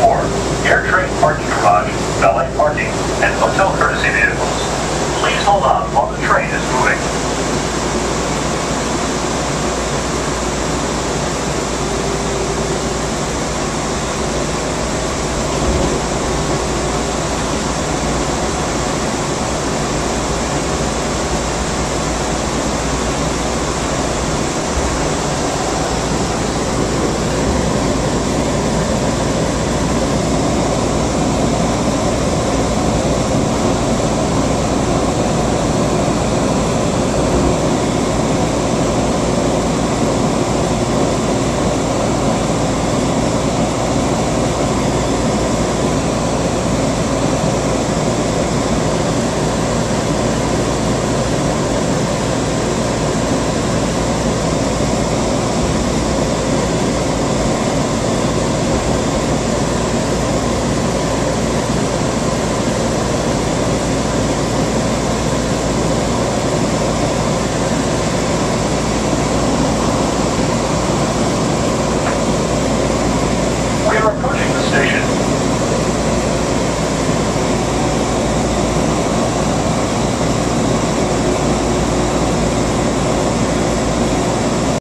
for AirTrain parking garage, valet parking, and hotel